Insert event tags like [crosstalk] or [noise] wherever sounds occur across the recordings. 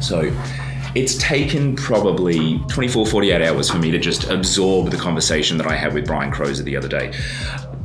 So it's taken probably 24, 48 hours for me to just absorb the conversation that I had with Brian Croser the other day.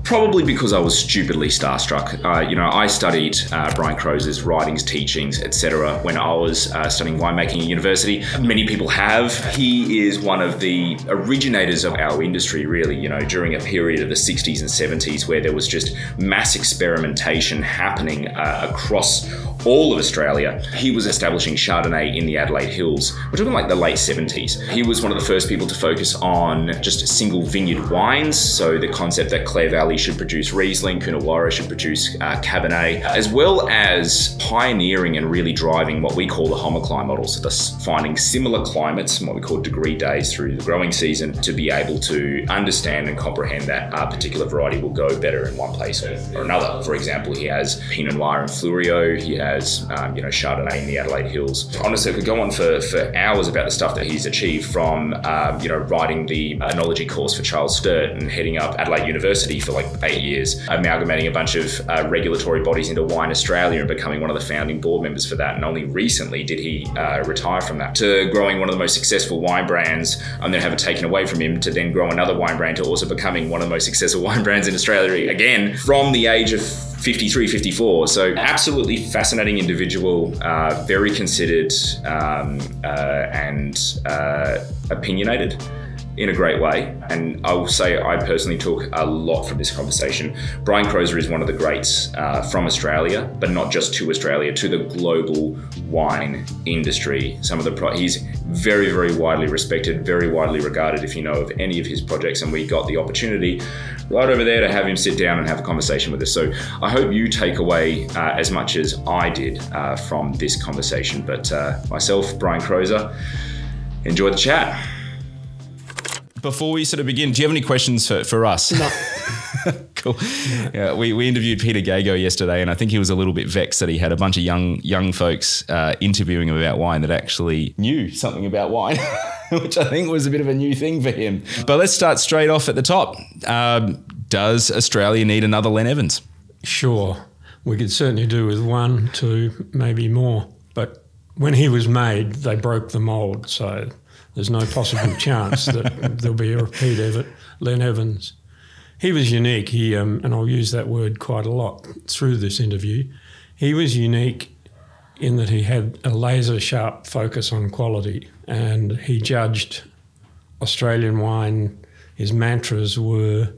Probably because I was stupidly starstruck. Uh, you know, I studied uh, Brian Croser's writings, teachings, etc. when I was uh, studying winemaking at university. Many people have. He is one of the originators of our industry, really, you know, during a period of the 60s and 70s where there was just mass experimentation happening uh, across all of Australia. He was establishing Chardonnay in the Adelaide Hills. We're talking like the late 70s. He was one of the first people to focus on just single vineyard wines. So the concept that Clare Valley should produce Riesling, Coonawarra should produce uh, Cabernet, as well as pioneering and really driving what we call the homoclime model. So finding similar climates what we call degree days through the growing season to be able to understand and comprehend that a particular variety will go better in one place or, or another. For example, he has Pinot Noir and Fleurieu. He has um, you know Chardonnay in the Adelaide Hills. Honestly, I could go on for, for hours about the stuff that he's achieved from um, you know writing the enology course for Charles Sturt and heading up Adelaide University for like eight years, amalgamating a bunch of uh, regulatory bodies into Wine Australia and becoming one of the founding board members for that. And only recently did he uh, retire from that to growing one of the most successful wine brands and then have it taken away from him to then grow another wine brand to also becoming one of the most successful [laughs] wine brands in Australia again from the age of 53, 54. So absolutely fascinating individual, uh, very considered um, uh, and uh, opinionated in a great way. And I will say I personally took a lot from this conversation. Brian Croser is one of the greats uh, from Australia, but not just to Australia, to the global wine industry. Some of the pro- he's very, very widely respected, very widely regarded. If you know of any of his projects, and we got the opportunity right over there to have him sit down and have a conversation with us. So I hope you take away uh, as much as I did uh, from this conversation. But uh, myself, Brian Croser, enjoy the chat before we sort of begin, do you have any questions for, for us? No. [laughs] cool. Yeah, we, we interviewed Peter Gago yesterday, and I think he was a little bit vexed that he had a bunch of young young folks uh, interviewing him about wine that actually knew something about wine, [laughs] which I think was a bit of a new thing for him. But let's start straight off at the top. Um, does Australia need another Len Evans? Sure. We could certainly do with one, two, maybe more. But when he was made, they broke the mould. So there's no possible chance that there'll be a repeat of it. Len Evans, he was unique. He um, and I'll use that word quite a lot through this interview. He was unique in that he had a laser sharp focus on quality, and he judged Australian wine. His mantras were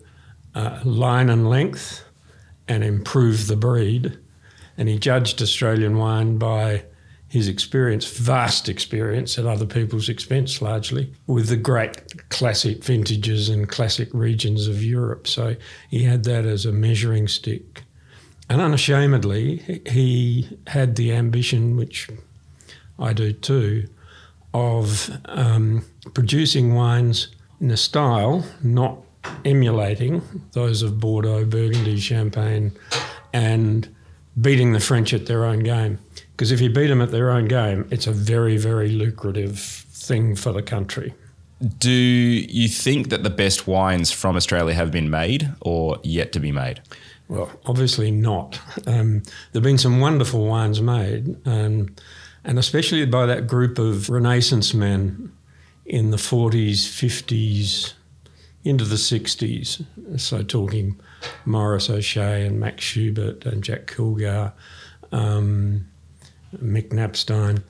uh, line and length, and improve the breed. And he judged Australian wine by his experience, vast experience at other people's expense largely, with the great classic vintages and classic regions of Europe. So he had that as a measuring stick. And unashamedly, he had the ambition, which I do too, of um, producing wines in a style not emulating those of Bordeaux, Burgundy, Champagne, and beating the French at their own game. Because if you beat them at their own game, it's a very, very lucrative thing for the country. Do you think that the best wines from Australia have been made or yet to be made? Well, obviously not. Um, there have been some wonderful wines made, um, and especially by that group of Renaissance men in the 40s, 50s, into the 60s. So, talking Maurice O'Shea and Max Schubert and Jack Kilgar. Um, Mick Knapstein.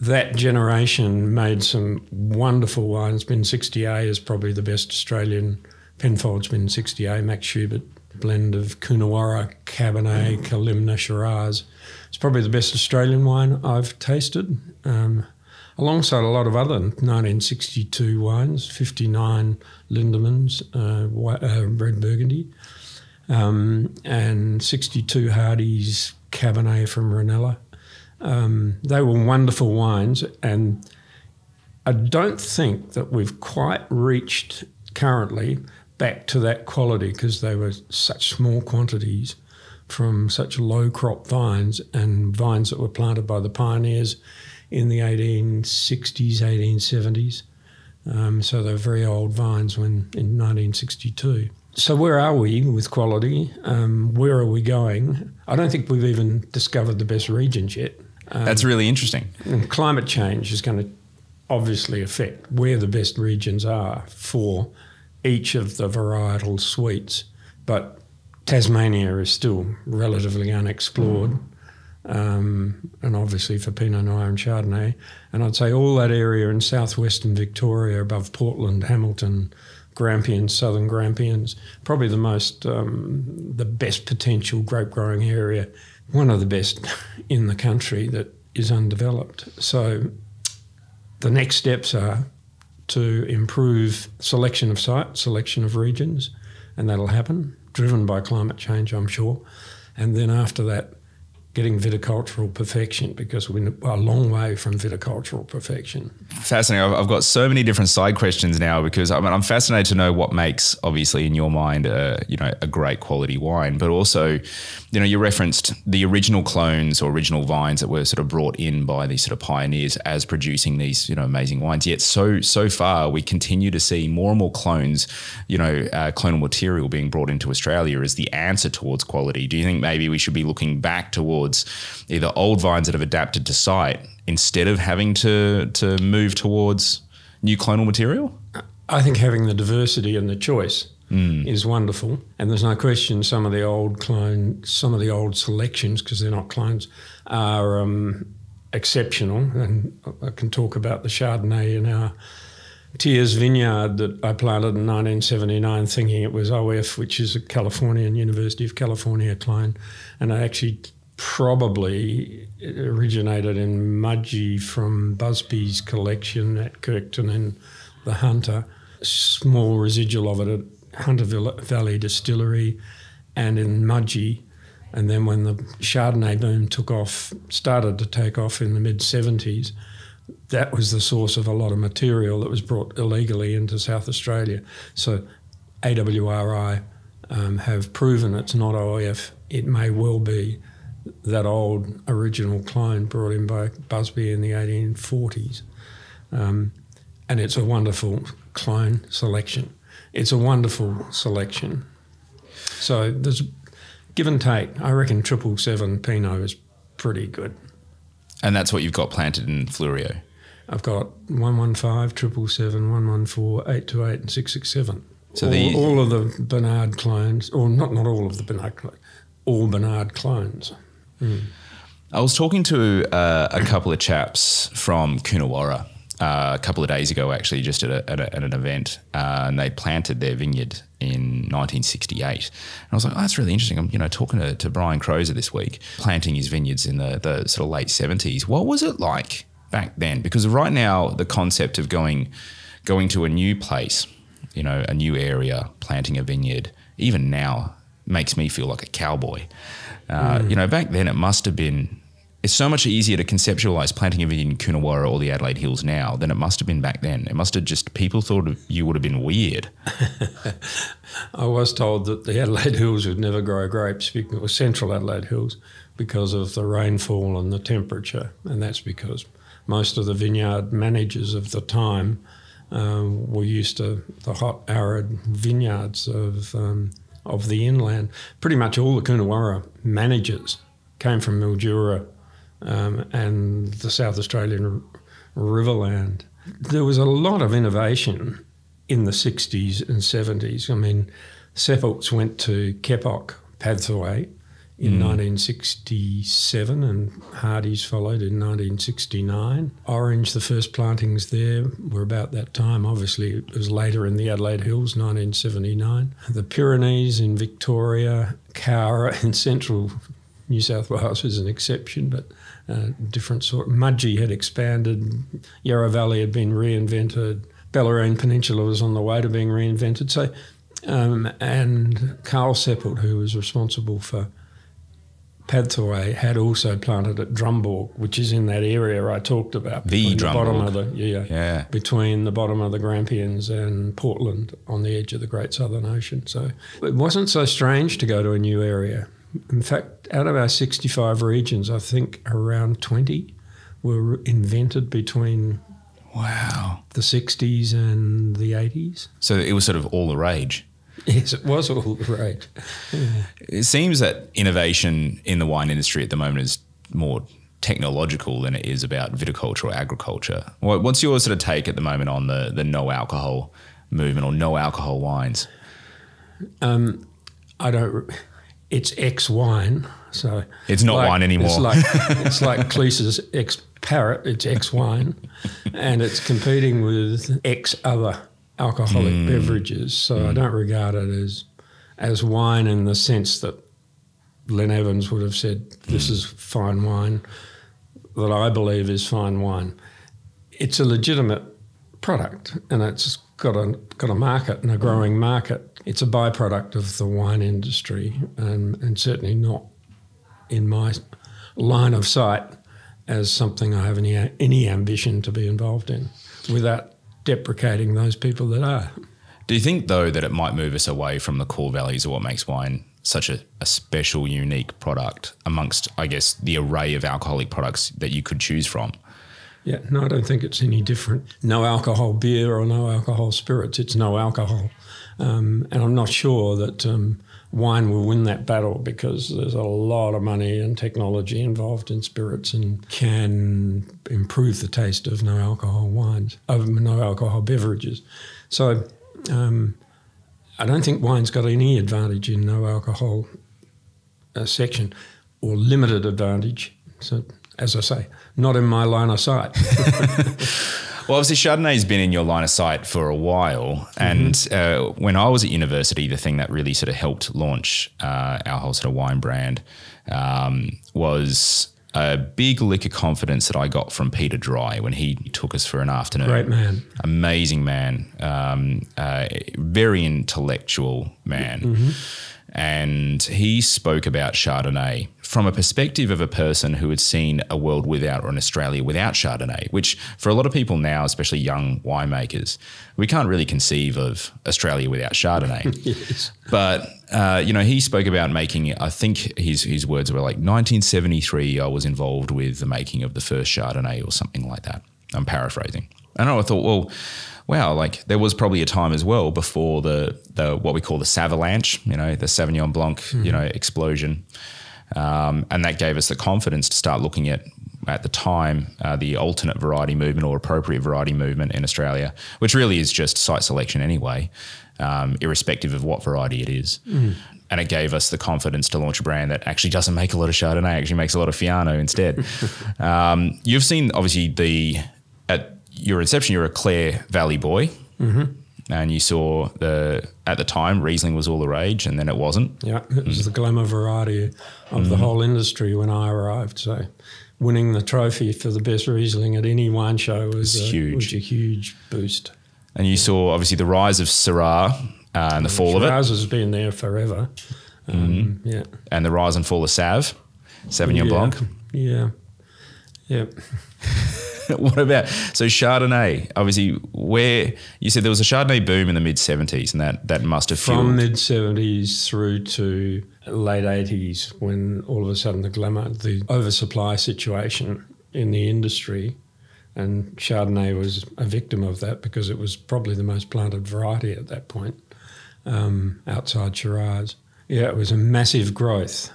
That generation made some wonderful wines. Bin 60A is probably the best Australian. Penfolds Bin 60A, Max Schubert blend of Coonawarra, Cabernet, Kalimna, Shiraz. It's probably the best Australian wine I've tasted, um, alongside a lot of other 1962 wines, 59 Lindemans, uh, uh, Red Burgundy, um, and 62 Hardy's Cabernet from Reynella. Um, they were wonderful wines, and I don't think that we've quite reached currently back to that quality because they were such small quantities from such low crop vines and vines that were planted by the pioneers in the 1860s, 1870s. Um, so they're very old vines when in 1962. So where are we with quality? Um, where are we going? I don't think we've even discovered the best regions yet. That's really interesting. Climate change is going to obviously affect where the best regions are for each of the varietal suites. But Tasmania is still relatively unexplored. Um, and obviously for Pinot Noir and Chardonnay. And I'd say all that area in southwestern Victoria, above Portland, Hamilton, Grampians, southern Grampians, probably the most, um, the best potential grape growing area, one of the best [laughs] in the country that is undeveloped. So the next steps are to improve selection of sites, selection of regions, and that'll happen, driven by climate change, I'm sure. And then after that, getting viticultural perfection because we're a long way from viticultural perfection. Fascinating. I've got so many different side questions now because I mean, I'm fascinated to know what makes, obviously, in your mind, a, you know, a great quality wine, but also, you know, you referenced the original clones or original vines that were sort of brought in by these sort of pioneers as producing these, you know, amazing wines. Yet so so far, we continue to see more and more clones, you know, uh, clonal material being brought into Australia as the answer towards quality. Do you think maybe we should be looking back towards either old vines that have adapted to site instead of having to to move towards new clonal material? I think having the diversity and the choice mm. is wonderful, and there's no question some of the old clone, some of the old selections because they're not clones, are um, exceptional. And I can talk about the Chardonnay in our Tiers Vineyard that I planted in 1979, thinking it was OF, which is a Californian University of California clone, and I actually probably originated in Mudgee from Busby's collection at Kirkton and the Hunter. Small residual of it at Hunter Valley Distillery and in Mudgee. And then when the Chardonnay boom took off, started to take off in the mid 70s, that was the source of a lot of material that was brought illegally into South Australia. So AWRI um, have proven it's not OF. It may well be that old original clone brought in by Busby in the 1840s. Um, and it's a wonderful clone selection. It's a wonderful selection. So there's give and take. I reckon triple seven Pinot is pretty good. And that's what you've got planted in Fleurieu. I've got 115, 777, 114, 828, and 667. So all, the, all of the Bernard clones, or not, not all of the Bernard clones, all Bernard clones. I was talking to uh, a couple of chaps from Coonawarra uh, a couple of days ago, actually, just at, a, at, a, at an event, uh, and they planted their vineyard in 1968. And I was like, oh, that's really interesting. I'm, you know, talking to, to Brian Croser this week, planting his vineyards in the, the sort of late 70s. What was it like back then? Because right now, the concept of going going to a new place, you know, a new area, planting a vineyard, even now makes me feel like a cowboy. Uh, mm. You know, back then it must have been. It's so much easier to conceptualize planting a vineyard in Coonawarra or the Adelaide Hills now than it must have been back then. It must have just people thought you would have been weird. [laughs] I was told that the Adelaide Hills would never grow grapes, it was central Adelaide Hills, because of the rainfall and the temperature, and that's because most of the vineyard managers of the time um, were used to the hot, arid vineyards of um, of the inland. Pretty much all the Coonawarra managers came from Mildura um, and the South Australian Riverland. There was a lot of innovation in the 60s and 70s. I mean, Seppelts went to Keppoch Padthaway in mm. 1967, and Hardy's followed in 1969. Orange, the first plantings there were about that time. Obviously, it was later in the Adelaide Hills, 1979. The Pyrenees in Victoria, Cowra [laughs] in central New South Wales was an exception, but uh, different sort. Mudgee had expanded, Yarra Valley had been reinvented, Bellarine Peninsula was on the way to being reinvented. So, um, and Carl Seppelt, who was responsible for Padthaway had also planted at Drumborg, which is in that area I talked about. The Drumborg. The bottom of the, yeah, yeah. Between the bottom of the Grampians and Portland on the edge of the Great Southern Ocean. So it wasn't so strange to go to a new area. In fact, out of our 65 regions, I think around 20 were invented between Wow. The 60s and the 80s. So it was sort of all the rage. Yes, it was all right. It seems that innovation in the wine industry at the moment is more technological than it is about viticulture or agriculture. What's your sort of take at the moment on the the no alcohol movement or no alcohol wines? Um, I don't. It's ex wine, so It's not wine anymore. [laughs] It's like it's like Cleese's ex parrot. It's ex wine, and it's competing with ex other alcoholic Hmm. beverages. So I don't regard it as as wine in the sense that Len Evans would have said this Hmm. is fine wine that I believe is fine wine. It's a legitimate product and it's got a got a market and a growing market. It's a byproduct of the wine industry and, and certainly not in my line of sight as something I have any any ambition to be involved in without deprecating those people that are. Do you think though that it might move us away from the core values of what makes wine such a, a special, unique product amongst, I guess, the array of alcoholic products that you could choose from? Yeah, no, I don't think it's any different. No alcohol beer or no alcohol spirits. It's no alcohol. Um, and I'm not sure that um, wine will win that battle because there's a lot of money and technology involved in spirits and can improve the taste of no alcohol wines, of no alcohol beverages. So um, I don't think wine's got any advantage in no alcohol uh, section or limited advantage. So, as I say, not in my line of sight. [laughs] [laughs] Well, obviously, Chardonnay's been in your line of sight for a while. And uh, when I was at university, the thing that really sort of helped launch uh, our whole sort of wine brand um, was a big liquor confidence that I got from Peter Dry when he took us for an afternoon. Great man. Amazing man, um, uh, very intellectual man. And he spoke about Chardonnay from a perspective of a person who had seen a world without or an Australia without Chardonnay, which for a lot of people now, especially young winemakers, we can't really conceive of Australia without Chardonnay. [laughs] Yes. But uh, you know, he spoke about making. I think his his words were like 1973. I was involved with the making of the first Chardonnay or something like that. I'm paraphrasing. And I thought, well, wow, like there was probably a time as well before the the what we call the Savalanche, you know, the Sauvignon Blanc, you know, explosion, um, and that gave us the confidence to start looking at. At the time, uh, the alternate variety movement or appropriate variety movement in Australia, which really is just site selection anyway, um, irrespective of what variety it is. And it gave us the confidence to launch a brand that actually doesn't make a lot of Chardonnay, actually makes a lot of Fiano instead. [laughs] um, you've seen obviously the at your inception, you're a Clare Valley boy, and you saw the at the time Riesling was all the rage, and then it wasn't. Yeah, it was the glamour variety of the whole industry when I arrived. So, winning the trophy for the best Riesling at any wine show was, It's a, huge. was a huge boost. And you saw obviously the rise of Syrah uh, and the fall of it, Shiraz has been there forever. Um, Yeah. and the rise and fall of Sav, Sauvignon yeah. Blanc. Yeah. Yeah. [laughs] [laughs] what about so Chardonnay? Obviously, where you said there was a Chardonnay boom in the mid '70s, and that that must have fueled. From mid 70s through to late 80s, when all of a sudden the glamour, the oversupply situation in the industry, and Chardonnay was a victim of that because it was probably the most planted variety at that point um, outside Shiraz. Yeah, it was a massive growth.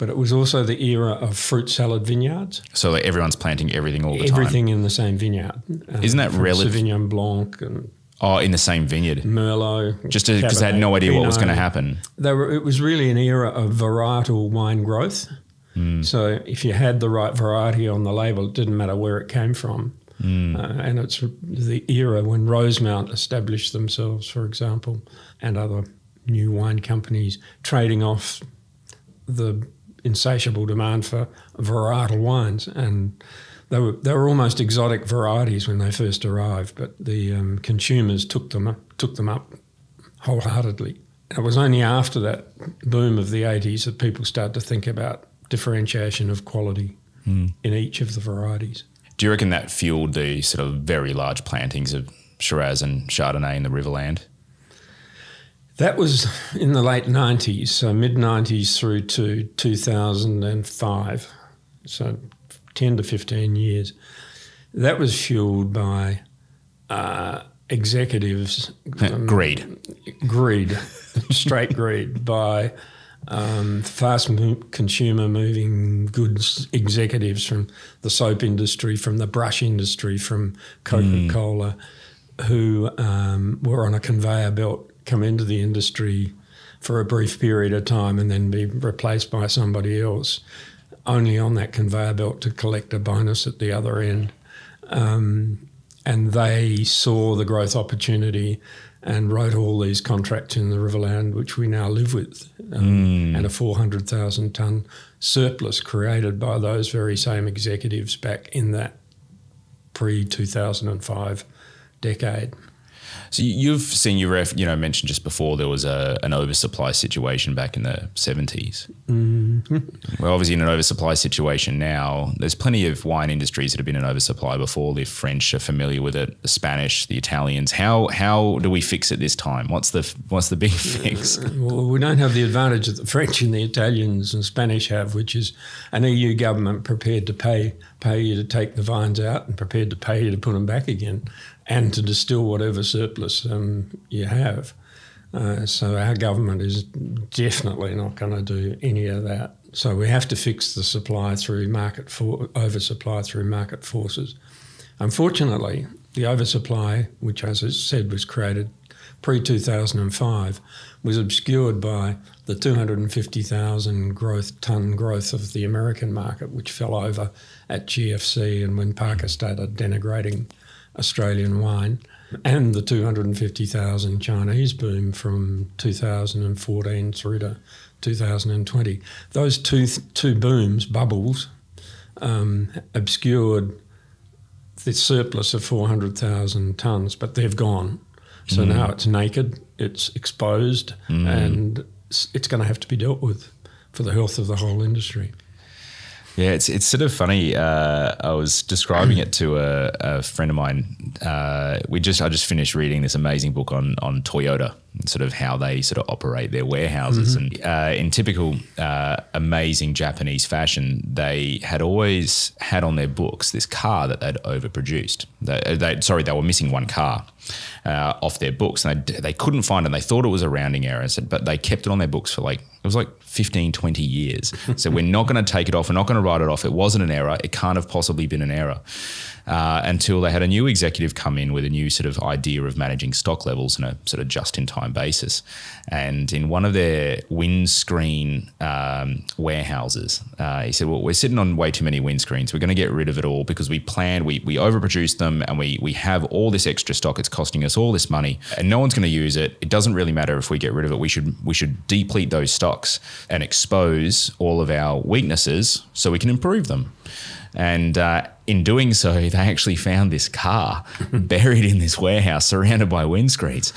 But it was also the era of fruit salad vineyards. so like everyone's planting everything all the time. Everything in the same vineyard. Um, Isn't that relative- Sauvignon Blanc and Oh, in the same vineyard, Merlot. just because they had no idea what was going to happen. They were, it was really an era of varietal wine growth. So if you had the right variety on the label, it didn't matter where it came from. Uh, and it's the era when Rosemount established themselves, for example, and other new wine companies trading off the insatiable demand for varietal wines. And they were, they were almost exotic varieties when they first arrived, but the um, consumers took them, up, took them up wholeheartedly. And it was only after that boom of the 80s that people started to think about differentiation of quality in each of the varieties. Do you reckon that fueled the sort of very large plantings of Shiraz and Chardonnay in the Riverland? That was in the late 90s, so mid 90s through to 2005, so 10 to 15 years. That was fueled by uh, executives um, Greed. greed, straight greed by um, fast consumer moving goods executives from the soap industry, from the brush industry, from Coca Cola, who um, were on a conveyor belt come into the industry for a brief period of time and then be replaced by somebody else, only on that conveyor belt to collect a bonus at the other end. Um, and they saw the growth opportunity and wrote all these contracts in the Riverland, which we now live with, um, and a 400,000 tonne surplus created by those very same executives back in that pre 2005 decade. So you- you've seen you ref, you know mentioned just before there was a an oversupply situation back in the 70s. Mm-hmm. We're obviously in an oversupply situation now. There's plenty of wine industries that have been in oversupply before. The French are familiar with it, the Spanish, the Italians. How how do we fix it this time? What's the what's the big fix? Well, we don't have the advantage that the French and the Italians and Spanish have, which is an EU government prepared to pay pay you to take the vines out and prepared to pay you to put them back again, and to distill whatever surplus um, you have. Uh, so our government is definitely not going to do any of that. So we have to fix the supply through market for oversupply through market forces. Unfortunately, the oversupply, which as I said was created pre 2005, was obscured by the 250,000 growth ton growth of the American market, which fell over at GFC and when Parker started denigrating Australian wine, and the 250,000 Chinese boom from 2014 through to 2020. Those two two booms, bubbles, um, obscured the surplus of 400,000 tonnes, but they've gone. So now it's naked, it's exposed, and it's, it's going to have to be dealt with for the health of the whole industry. Yeah, it's it's sort of funny. Uh, I was describing it to a, a friend of mine. Uh, we just I just finished reading this amazing book on on Toyota, and sort of how they sort of operate their warehouses. And uh, in typical uh, amazing Japanese fashion, they had always had on their books this car that they'd overproduced. They, they sorry, they were missing one car uh, off their books, and they they couldn't find it. They thought it was a rounding error, but they kept it on their books for like it was like 15, 20 years. So we're not going to take it off. We're not going to write it off. It wasn't an error. It can't have possibly been an error. Uh, until they had a new executive come in with a new sort of idea of managing stock levels on a sort of just in time basis. And in one of their windscreen um, warehouses, uh, he said, Well, we're sitting on way too many windscreens. We're going to get rid of it all because we planned, we, we overproduced them and we, we have all this extra stock. It's costing us all this money and no one's going to use it. It doesn't really matter if we get rid of it. We should, we should deplete those stocks and expose all of our weaknesses so we can improve them. And uh, in doing so, they actually found this car [laughs] buried in this warehouse, surrounded by windscreens.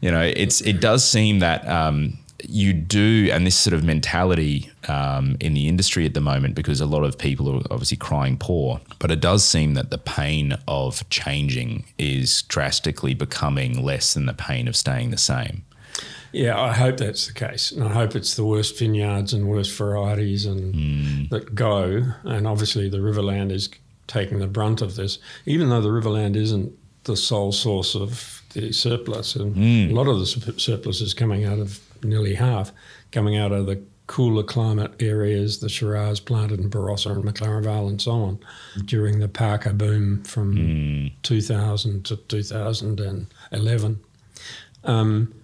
You know, it's it does seem that um, you do, and this sort of mentality um, in the industry at the moment, because a lot of people are obviously crying poor, but it does seem that the pain of changing is drastically becoming less than the pain of staying the same. Yeah, I hope that's the case, and I hope it's the worst vineyards and worst varieties and mm. that go. And obviously, the Riverland is taking the brunt of this, even though the Riverland isn't the sole source of the surplus, and mm. a lot of the sur- surplus is coming out of nearly half, coming out of the cooler climate areas, the Shiraz planted in Barossa and McLaren Vale and so on, during the Parker boom from mm. 2000 to 2011. Um,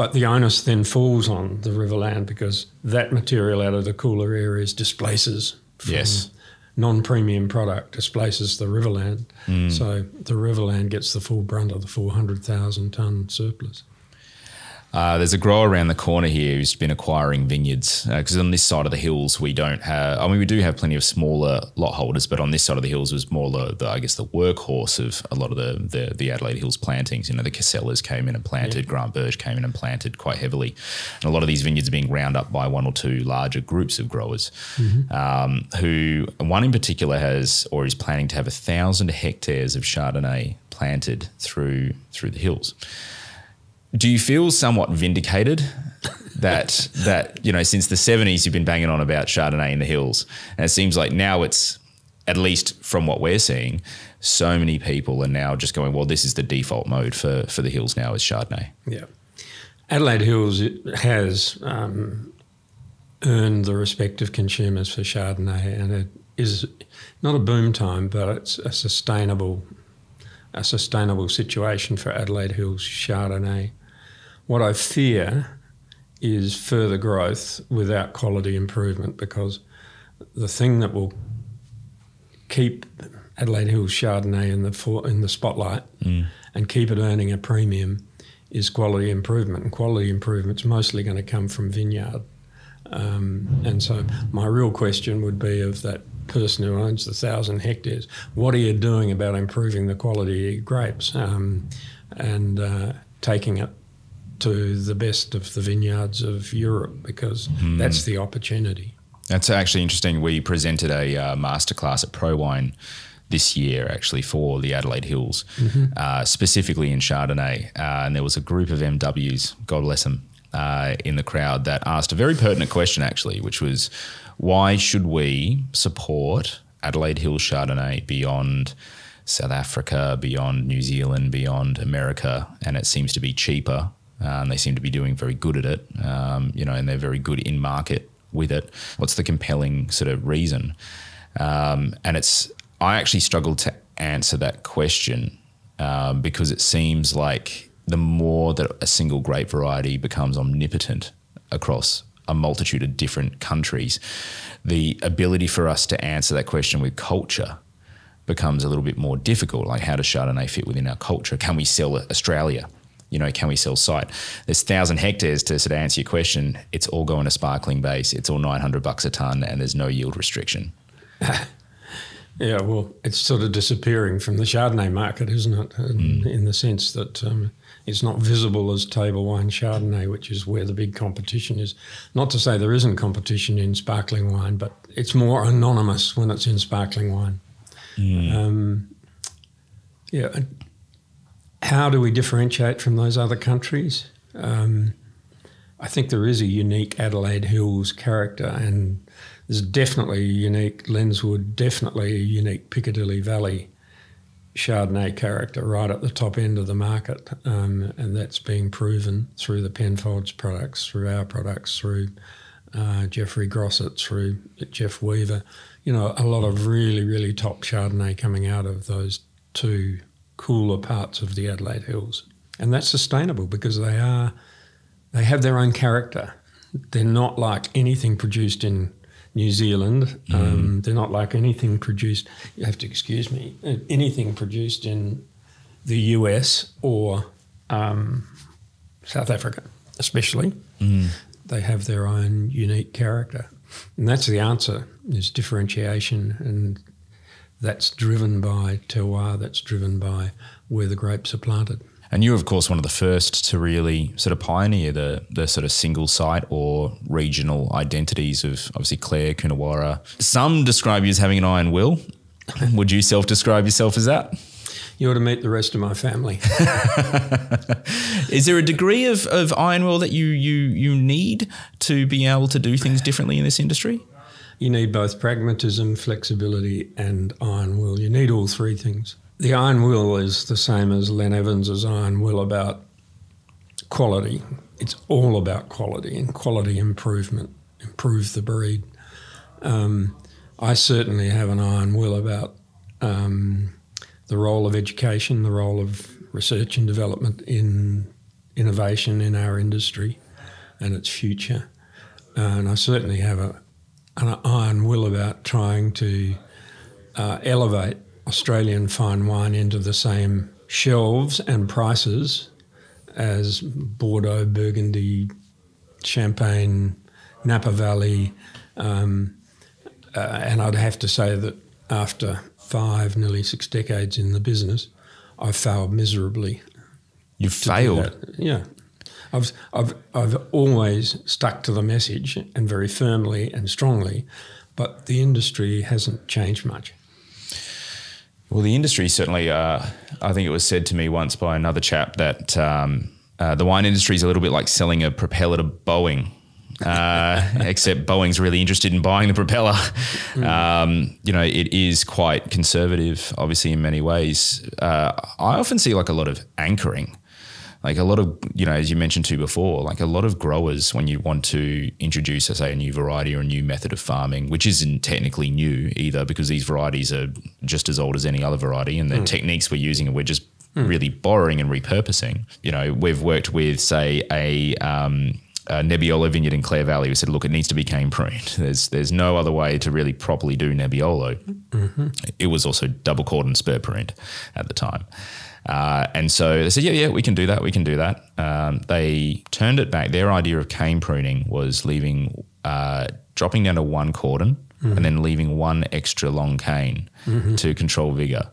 but the onus then falls on the Riverland because that material out of the cooler areas displaces from Yes. non-premium product displaces the Riverland. Mm. So the Riverland gets the full brunt of the 400,000 tonne surplus. Uh, there's a grower around the corner here who's been acquiring vineyards because on this side of the hills we don't have. I mean, we do have plenty of smaller lot holders, but on this side of the hills was more the, the I guess the workhorse of a lot of the, the the Adelaide Hills plantings. You know, the Casellas came in and planted, Grant Burge came in and planted quite heavily, and a lot of these vineyards are being round up by one or two larger groups of growers, um, who one in particular has or is planning to have a thousand hectares of Chardonnay planted through through the hills do you feel somewhat vindicated that that you know since the 70s you've been banging on about Chardonnay in the hills and it seems like now it's at least from what we're seeing so many people are now just going well this is the default mode for for the hills now is Chardonnay Yeah. Adelaide Hills has um, earned the respect of consumers for Chardonnay, and it is not a boom time, but it's a sustainable, a sustainable situation for Adelaide Hills Chardonnay. What I fear is further growth without quality improvement, because the thing that will keep Adelaide Hills Chardonnay in the for, in the spotlight mm. and keep it earning a premium is quality improvement, and quality improvement's mostly going to come from vineyard. Um, and so, my real question would be of that person who owns the thousand hectares, what are you doing about improving the quality of grapes um, and uh, taking it to the best of the vineyards of Europe? Because mm. that's the opportunity. That's actually interesting. We presented a uh, masterclass at ProWein this year, actually, for the Adelaide Hills, mm-hmm. uh, specifically in Chardonnay. Uh, and there was a group of MWs, God bless them, uh, in the crowd that asked a very pertinent question, actually, which was why should we support Adelaide Hills Chardonnay beyond South Africa, beyond New Zealand, beyond America? And it seems to be cheaper. And they seem to be doing very good at it, um, you know, and they're very good in market with it? What's the compelling sort of reason? Um, and it's I actually struggled to answer that question um, because it seems like the more that a single grape variety becomes omnipotent across a multitude of different countries, the ability for us to answer that question with culture becomes a little bit more difficult. Like, how does Chardonnay fit within our culture? Can we sell Australia? You know, can we sell site? There's thousand hectares to sort of answer your question. It's all going to sparkling base. It's all 900 bucks a ton, and there's no yield restriction. [laughs] yeah, well, it's sort of disappearing from the Chardonnay market, isn't it? In, mm. in the sense that um, it's not visible as table wine Chardonnay, which is where the big competition is. Not to say there isn't competition in sparkling wine, but it's more anonymous when it's in sparkling wine. Mm. Um, yeah, how do we differentiate from those other countries? Um, I think there is a unique Adelaide Hills character, and there's definitely a unique Lenswood, definitely a unique Piccadilly Valley Chardonnay character right at the top end of the market, um, and that's being proven through the Penfolds products, through our products, through uh, Jeffrey Grosset, through Jeff Weaver. You know, a lot of really, really top Chardonnay coming out of those two cooler parts of the Adelaide Hills. And that's sustainable because they are they have their own character. They're not like anything produced in New Zealand. Mm. Um, they're not like anything produced. You have to excuse me. Anything produced in the US or um, South Africa, especially. Mm. They have their own unique character, and that's the answer: is differentiation and that's driven by terroir, that's driven by where the grapes are planted. And you're, of course, one of the first to really sort of pioneer the, the sort of single site or regional identities of obviously Clare, Coonawarra. Some describe you as having an iron will. [laughs] Would you self describe yourself as that? You ought to meet the rest of my family. [laughs] Is there a degree of, of iron will that you, you, you need to be able to do things differently in this industry? You need both pragmatism, flexibility, and iron will. You need all three things. The iron will is the same as Len Evans's iron will about quality. It's all about quality and quality improvement, improve the breed. Um, I certainly have an iron will about um, the role of education, the role of research and development in innovation in our industry and its future. And I certainly have a, an iron will about trying to uh, elevate Australian fine wine into the same shelves and prices as Bordeaux, Burgundy, Champagne, Napa Valley. Um, uh, and I'd have to say that after five, nearly six decades in the business, I failed miserably. You failed? Yeah. I've, I've, I've always stuck to the message and very firmly and strongly, but the industry hasn't changed much. Well, the industry certainly, uh, I think it was said to me once by another chap that um, uh, the wine industry is a little bit like selling a propeller to Boeing. Uh, [laughs] except Boeing's really interested in buying the propeller. Mm. Um, you know, it is quite conservative, obviously, in many ways. Uh, I often see like a lot of anchoring like a lot of you know as you mentioned to before like a lot of growers when you want to introduce say a new variety or a new method of farming which isn't technically new either because these varieties are just as old as any other variety and the mm. techniques we're using and we're just mm. really borrowing and repurposing you know we've worked with say a um, uh, Nebbiolo vineyard in Clare Valley, we said, look, it needs to be cane pruned. [laughs] There's there's no other way to really properly do Nebbiolo. Mm-hmm. It was also double cordon spur pruned at the time. Uh, and so they said, yeah, yeah, we can do that. We can do that. Um, they turned it back. Their idea of cane pruning was leaving, uh, dropping down to one cordon mm-hmm. and then leaving one extra long cane mm-hmm. to control vigor.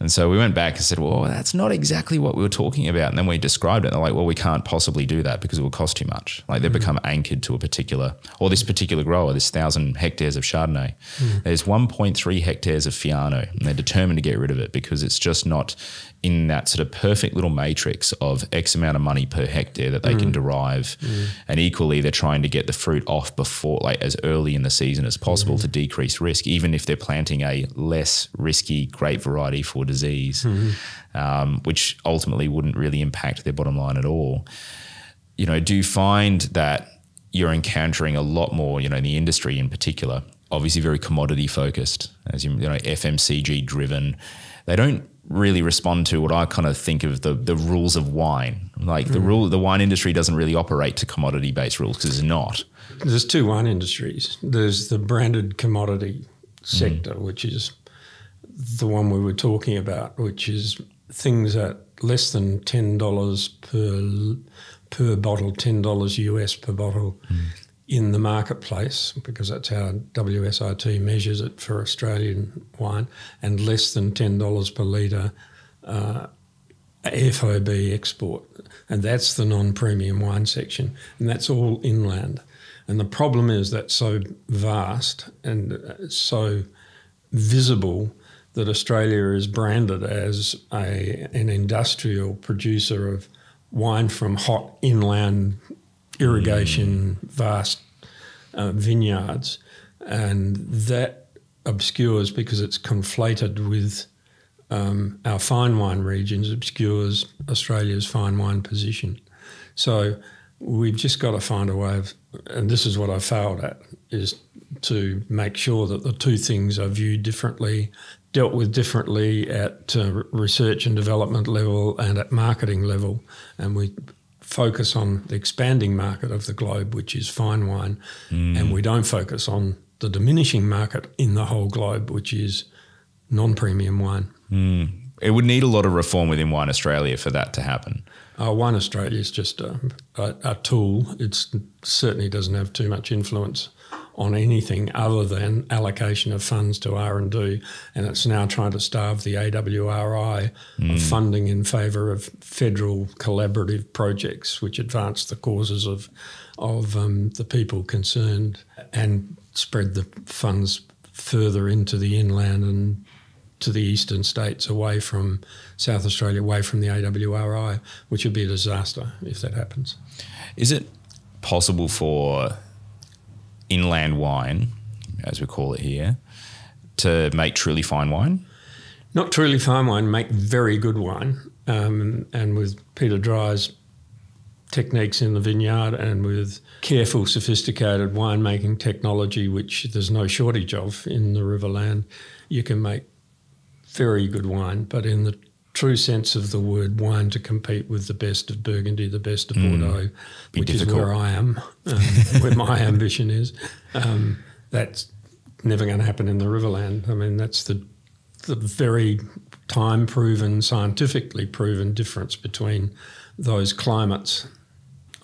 And so we went back and said, well, that's not exactly what we were talking about. And then we described it. And they're like, well, we can't possibly do that because it will cost too much. Like they've mm. become anchored to a particular, or this particular grower, this thousand hectares of Chardonnay. Mm. There's 1.3 hectares of Fiano, and they're determined to get rid of it because it's just not in that sort of perfect little matrix of X amount of money per hectare that they mm. can derive. Mm. And equally, they're trying to get the fruit off before, like as early in the season as possible mm. to decrease risk, even if they're planting a less risky grape variety for disease, mm-hmm. um, which ultimately wouldn't really impact their bottom line at all. You know, do you find that you're encountering a lot more, you know, in the industry in particular, obviously very commodity focused, as you, you know, FMCG driven. They don't really respond to what I kind of think of the the rules of wine. Like mm. the rule, the wine industry doesn't really operate to commodity based rules because it's not. There's two wine industries. There's the branded commodity sector, mm. which is the one we were talking about, which is things at less than ten dollars per per bottle, ten dollars US per bottle. Mm in the marketplace, because that's how WSIT measures it for Australian wine, and less than $10 per litre uh, FOB export. And that's the non premium wine section. And that's all inland. And the problem is that's so vast and uh, so visible that Australia is branded as a, an industrial producer of wine from hot inland irrigation, mm. vast uh, vineyards, and that obscures because it's conflated with um, our fine wine regions, obscures Australia's fine wine position. So we've just got to find a way of, and this is what I failed at, is to make sure that the two things are viewed differently, dealt with differently at uh, research and development level and at marketing level, and we focus on the expanding market of the globe, which is fine wine, mm. and we don't focus on the diminishing market in the whole globe, which is non premium wine. Mm. It would need a lot of reform within Wine Australia for that to happen. Uh, wine Australia is just a, a, a tool. It certainly doesn't have too much influence on anything other than allocation of funds to R&D and it's now trying to starve the AWRI mm. of funding in favour of federal collaborative projects which advance the causes of of um, the people concerned and spread the funds further into the inland and to the eastern states away from South Australia, away from the AWRI, which would be a disaster if that happens. Is it possible for inland wine, as we call it here, to make truly fine wine? Not truly fine wine, make very good wine. Um, and with Peter Dry's techniques in the vineyard and with careful, sophisticated winemaking technology, which there's no shortage of in the Riverland, you can make very good wine. But in the true sense of the word wine to compete with the best of Burgundy, the best of mm. Bordeaux, mm, which difficult. is where I am, um, where my [laughs] ambition is. Um, that's never going to happen in the Riverland. I mean, that's the the very time proven, scientifically proven difference between those climates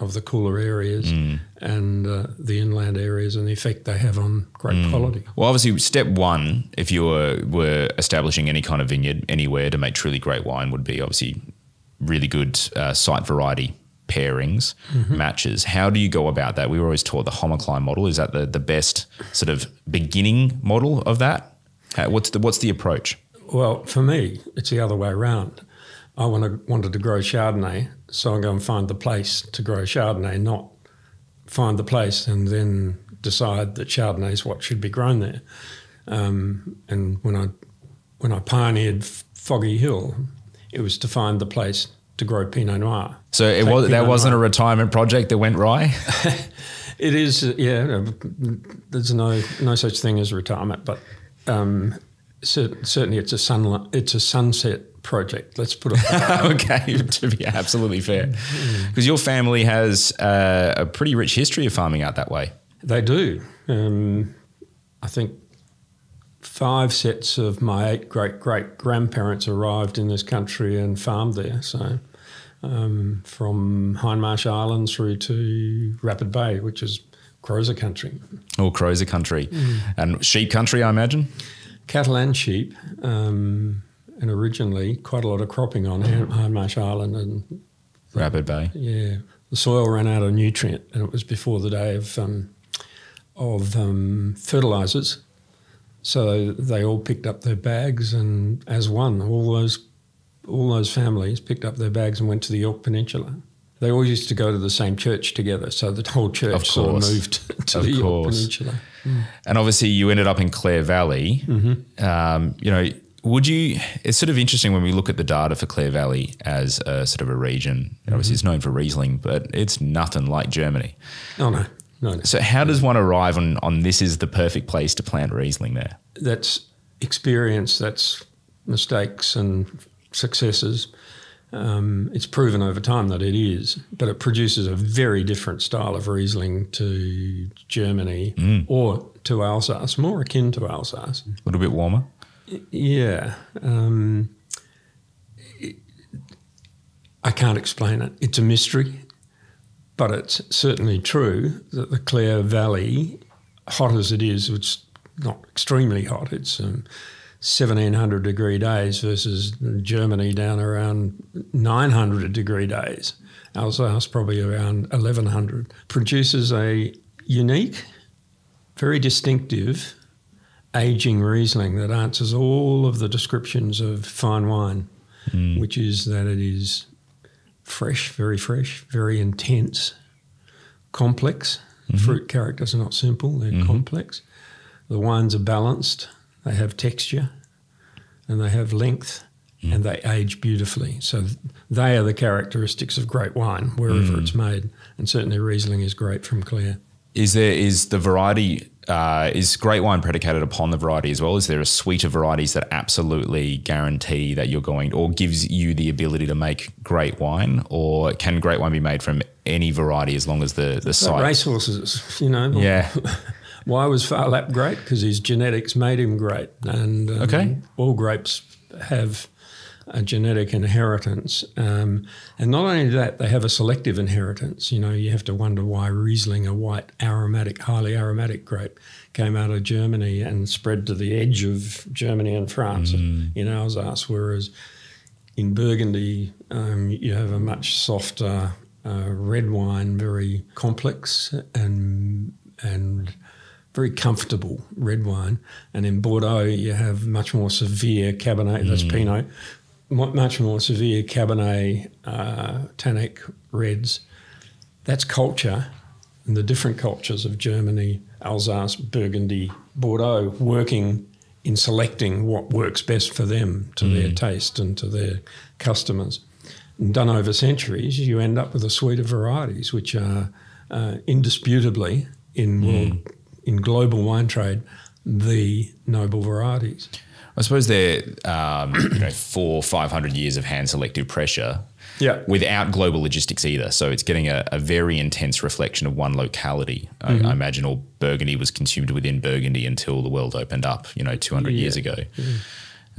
of the cooler areas mm. and uh, the inland areas and the effect they have on grape mm. quality. Well, obviously, step one, if you were, were establishing any kind of vineyard anywhere to make truly great wine, would be obviously really good uh, site variety pairings, mm-hmm. matches. How do you go about that? We were always taught the homoclime model. Is that the, the best sort of beginning model of that? what's the what's the approach? Well, for me, it's the other way around. I wanted, wanted to grow Chardonnay, so I go and find the place to grow Chardonnay, not find the place and then decide that Chardonnay is what should be grown there. Um, and when I when I pioneered Foggy Hill, it was to find the place to grow Pinot Noir. So it was that Pinot wasn't a retirement project that went rye. [laughs] [laughs] It is, yeah. uh, There's no no such thing as retirement, but um, cer- certainly it's a sun it's a sunset project. Let's put it. That way. [laughs] okay, to be absolutely fair, because your family has uh, a pretty rich history of farming out that way. they do. Um, I think five sets of my eight great great grandparents arrived in this country and farmed there. So. Um, from Hindmarsh Island through to Rapid Bay, which is Croser country. Or Croser country and sheep country, I imagine. cattle and sheep, um, and originally quite a lot of cropping on Hindmarsh Island, and Rapid Bay. yeah, the soil ran out of nutrient, and it was before the day of um, of um, fertilizers. So they all picked up their bags, and as one, all those all those families picked up their bags and went to the Yorke Peninsula. They all used to go to the same church together, so the whole church sort of moved [laughs] to Of the Yorke course. Peninsula. And obviously, you ended up in Clare Valley. Um, you know, would you? It's sort of interesting when we look at the data for Clare Valley as a sort of a region. Obviously, it's known for Riesling, but it's nothing like Germany. Oh no, no, no. So, how does one arrive on on this is the perfect place to plant Riesling there? that's experience, that's mistakes and successes. Um, it's proven over time that it is, but it produces a very different style of Riesling to Germany or to Alsace, more akin to Alsace. A little bit warmer. Yeah. Um, it- I can't explain it. It's a mystery, but it's certainly true that the Clare Valley, hot as it is, it's not extremely hot. It's um, 1700 degree days versus Germany down around 900 degree days. Alsace probably around 1100. Produces a unique, very distinctive aging Riesling that answers all of the descriptions of fine wine, hmm. which is that it is fresh, very fresh, very intense, complex. Mm-hmm. Fruit characters are not simple, they're mm-hmm. complex. The wines are balanced, they have texture, and they have length, hmm. and they age beautifully. So they are the characteristics of great wine wherever hmm. it's made. And certainly Riesling is great from Clare. Is there is the variety uh, is great wine predicated upon the variety as well? Is there a suite of varieties that absolutely guarantee that you're going, or gives you the ability to make great wine, or can great wine be made from any variety as long as the the Like site? racehorses, you know. Yeah. [laughs] Why was Phar Lap great? Because his genetics made him great. And um, Okay. all grapes have a genetic inheritance. Um, and not only that, they have a selective inheritance. You know, you have to wonder why Riesling, a white, aromatic, highly aromatic grape, came out of Germany and spread to the edge of Germany and France in Alsace, whereas in Burgundy, um, you have a much softer uh, red wine, very complex and and very comfortable red wine. And in Bordeaux, you have much more severe Cabernet. That's Pinot. Mu- Much more severe Cabernet uh, tannic reds. That's culture, and the different cultures of Germany, Alsace, Burgundy, Bordeaux, working in selecting what works best for them to their taste and to their customers. And done over centuries, you end up with a suite of varieties which are uh, indisputably in world, in global wine trade the noble varieties. I suppose they're um, [clears throat] you know four five hundred years of hand selective pressure. Yeah. Without global logistics either, so it's getting a, a very intense reflection of one locality. Mm-hmm. I, I imagine all Burgundy was consumed within Burgundy until the world opened up, you know, two hundred years ago.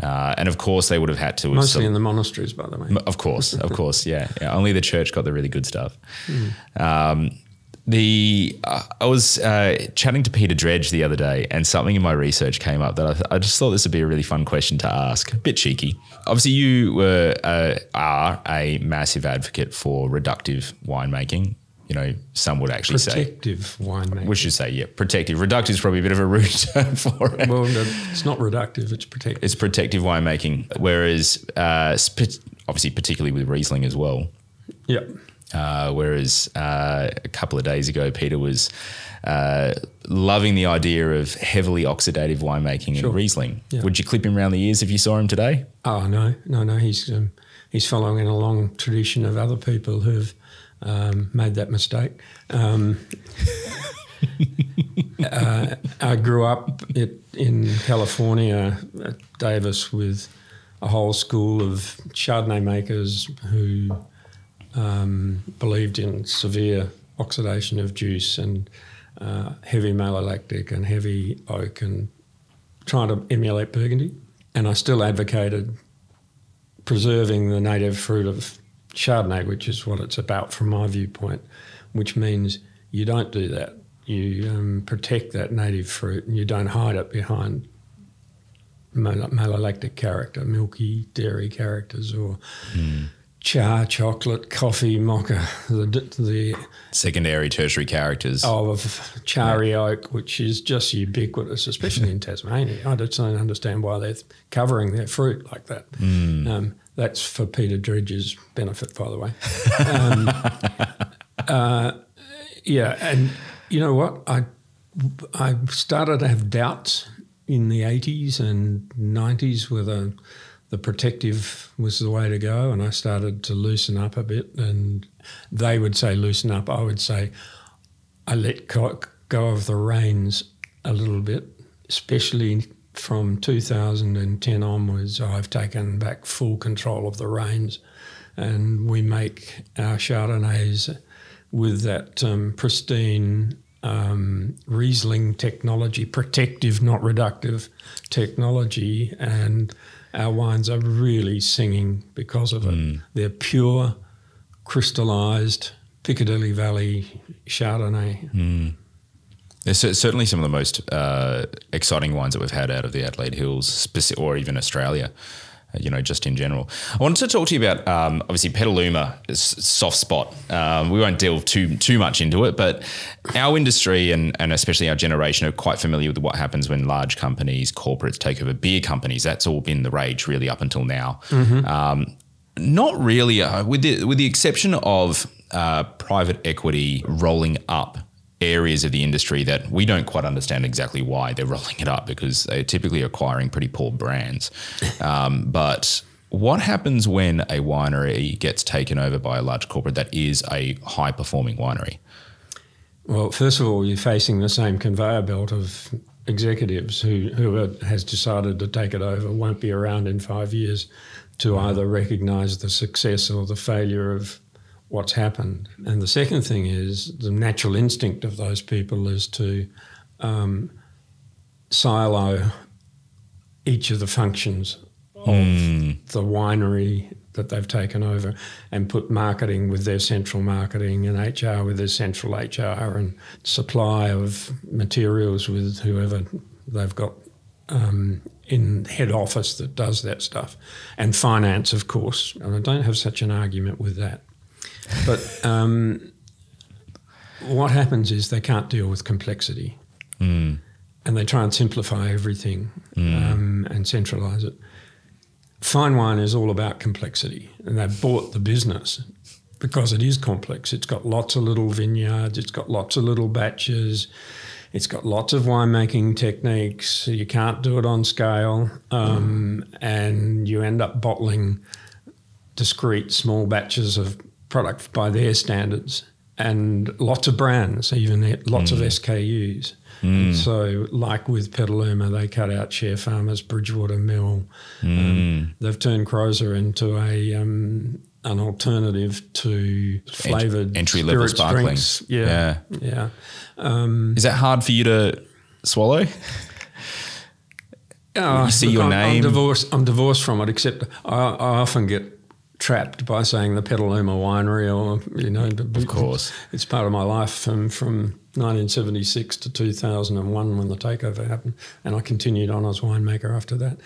Uh, and of course, they would have had to Mostly in the monasteries, by the way. Of course, of course, yeah. yeah. Only the church got the really good stuff. Hmm. Um, the uh, I was uh, chatting to Peter Dredge the other day, and something in my research came up that I, th- I just thought this would be a really fun question to ask. A bit cheeky. Obviously, you were uh, are a massive advocate for reductive winemaking. You know, some would actually say. Protective winemaking. We should say, yeah, protective. Reductive is probably a bit of a rude [laughs] term for it well, no, it's not reductive, it's protective. it's protective winemaking, whereas uh, sp- obviously particularly with Riesling as well. yeah. Uh, whereas uh, a couple of days ago, Peter was uh, loving the idea of heavily oxidative winemaking Sure. in Riesling. Yeah. Would you clip him around the ears if you saw him today? Oh no, no, no. He's um, he's following in a long tradition of other people who've um, made that mistake. Um, [laughs] uh, I grew up it, in California at Davis with a whole school of Chardonnay makers who um, believed in severe oxidation of juice and uh, heavy malolactic and heavy oak and trying to emulate Burgundy. And I still advocated preserving the native fruit of Chardonnay, which is what it's about from my viewpoint, which means you don't do that. You um, protect that native fruit and you don't hide it behind mal- malolactic character, milky dairy characters, or char, chocolate, coffee, mocha, the, the Secondary, tertiary characters. of charry oak, which is just ubiquitous, especially in [laughs] Tasmania. I just don't understand why they're covering their fruit like that. Um, that's for Peter Dredge's benefit, by the way. [laughs] Um, uh, yeah, and you know what? I I started to have doubts in the 80s and 90s whether the protective was the way to go, and I started to loosen up a bit. And they would say loosen up. I would say I let go, go of the reins a little bit, especially from 2010 onwards. I've taken back full control of the reins, and we make our Chardonnays with that um, pristine um, Riesling technology, protective, not reductive technology, and our wines are really singing because of it. They're pure, crystallized Piccadilly Valley Chardonnay. They're certainly some of the most uh, exciting wines that we've had out of the Adelaide Hills, or even Australia. You know, just in general. I wanted to talk to you about um, obviously Petaluma, is soft spot. Um, we won't delve too too much into it, but our industry and and especially our generation are quite familiar with what happens when large companies, corporates take over beer companies. That's all been the rage really up until now. Um, not really, uh, with the with the exception of uh, private equity rolling up areas of the industry that we don't quite understand exactly why they're [laughs] rolling it up because they're typically acquiring pretty poor brands. [laughs] Um, but what happens when a winery gets taken over by a large corporate that is a high performing winery? Well, first of all, you're facing the same conveyor belt of executives who whoever has decided to take it over won't be around in five years to either recognise the success or the failure of what's happened. And the second thing is the natural instinct of those people is to um, silo each of the functions of the winery that they've taken over and put marketing with their central marketing and HR with their central HR and supply of materials with whoever they've got um, in head office that does that stuff and finance, of course. And I don't have such an argument with that. But um, what happens is they can't deal with complexity. And they try and simplify everything um, and centralize it. Fine wine is all about complexity, and they've bought the business because it is complex. It's got lots of little vineyards, it's got lots of little batches, it's got lots of winemaking techniques. You can't do it on scale, um, and you end up bottling discrete small batches of product by their standards and lots of brands, even lots of mm. SKUs. And mm. so, like with Petaluma, they cut out Sharefarmers, Bridgewater Mill. Um, mm. they've turned Croser into a um, an alternative to flavoured entry-level spirits sparkling. drinks. Yeah, yeah. Um, Is that hard for you to swallow? Oh, [laughs] You see look, your I'm, name? I'm divorced. I'm divorced from it. Except I, I often get trapped by saying the Petaluma Winery, or you know, of course. it's part of my life from from 1976 to 2001 when the takeover happened, and I continued on as winemaker after that.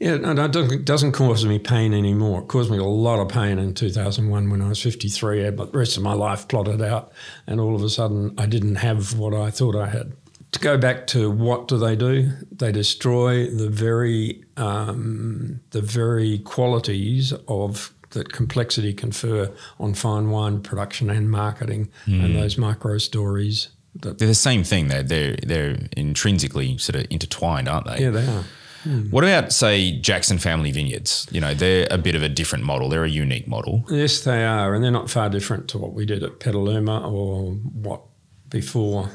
Yeah, no, that doesn't, doesn't cause me pain anymore. It caused me a lot of pain in 2001 when I was 53. I had the rest of my life plotted out, and all of a sudden I didn't have what I thought I had. To go back to what do they do? They destroy the very um, the very qualities of that complexity confer on fine wine production and marketing and those micro stories. That, They're the same thing. They're they're they're intrinsically sort of intertwined, aren't they? yeah, they are. What about say Jackson Family Vineyards? You know, they're a bit of a different model. They're a unique model. Yes, they are, and they're not far different to what we did at Petaluma or what before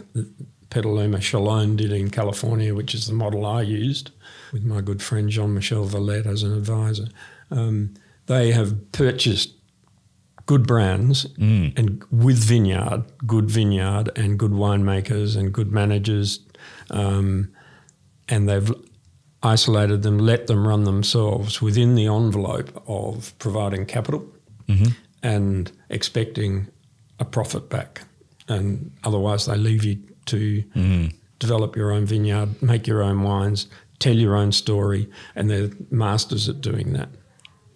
Petaluma Chalone did in California, which is the model I used with my good friend Jean Michel Valette as an advisor. Um, they have purchased good brands mm. and with vineyard, good vineyard, and good winemakers and good managers, um, and they've isolated them, let them run themselves within the envelope of providing capital mm-hmm. and expecting a profit back. And otherwise, they leave you to mm. develop your own vineyard, make your own wines, tell your own story, and they're masters at doing that.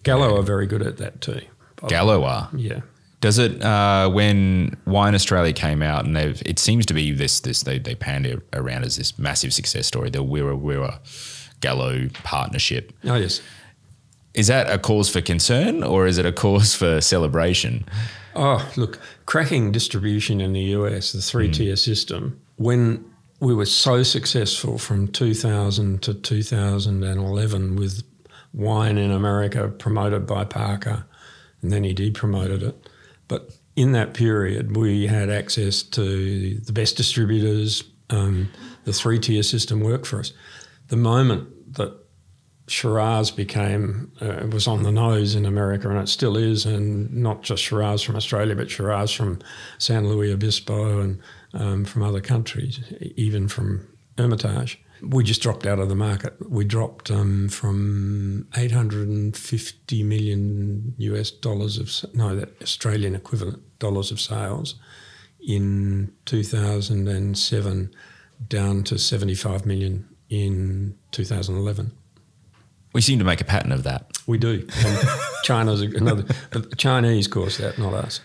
Gallo are very good at that too. Gallo are. Yeah. Does it uh, when Wine Australia came out and they've it seems to be this this they they panned it around as this massive success story, the Wirra Wirra Gallo partnership. Oh, yes. Is that a cause for concern or is it a cause for celebration? Oh, look, cracking distribution in the US, the three tier system, when we were so successful from 2000 to 2011 with wine in America promoted by Parker, and then he depromoted it. But in that period, we had access to the best distributors. Um, the three tier system worked for us. The moment that Shiraz became uh, was on the nose in America, and it still is, and not just Shiraz from Australia, but Shiraz from San Luis Obispo and um, from other countries, even from Hermitage. We just dropped out of the market. We dropped um, from 850 million US dollars of no, that Australian equivalent dollars of sales in 2007 down to 75 million in 2011. We seem to make a pattern of that. We do. China's another, but the Chinese caused that, not us.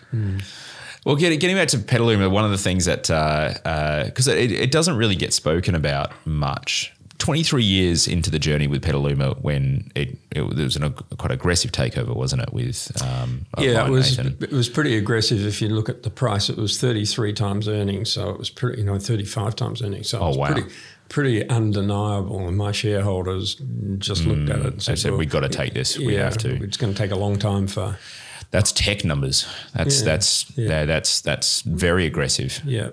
Well, getting, getting back to Petaluma, one of the things that, uh, uh, because it, it doesn't really get spoken about much. 23 years into the journey with Petaluma when it, it, there was an, a quite aggressive takeover, wasn't it? With um, Yeah, it was. Nathan. It was pretty aggressive. If you look at the price, it was thirty-three times earnings, so it was pretty. You know, thirty-five times earnings. So it Oh, was wow. pretty, pretty undeniable. And my shareholders just looked at mm. it and said, said, well, "We've got to take this. We yeah, have to." It's going to take a long time for. That's tech numbers. That's Yeah, that's yeah. that's that's very aggressive. Yeah,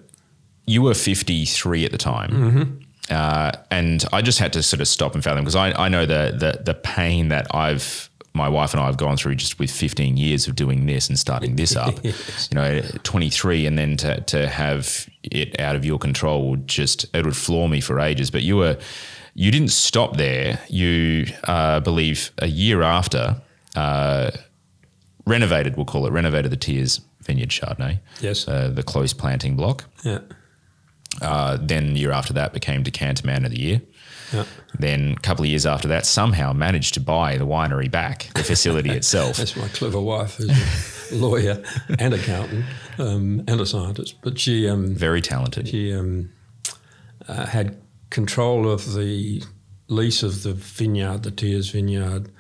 You were 53 at the time. Mm-hmm. Uh, and I just had to sort of stop and fathom because I, I know the, the the pain that I've my wife and I have gone through just with 15 years of doing this and starting this [laughs] up. Yes. You know, 23, and then to to have it out of your control would just it would floor me for ages. But you were you didn't stop there. You uh, believe a year after uh, renovated, we'll call it renovated the Tiers Vineyard Chardonnay. Yes. uh, the close planting block. yeah, Uh, then the year after that became Decanter Man of the Year. yeah. Then a couple of years after that, somehow managed to buy the winery back, the facility [laughs] itself. That's my clever wife, who's a [laughs] lawyer and accountant um, and a scientist. But she um, Very talented. She um, uh, had control of the lease of the vineyard, the Tiers vineyard,